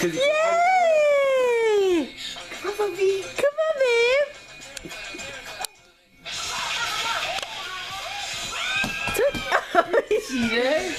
'Cause- Yay! Come on, babe. Come on, babe. Cheater. yeah.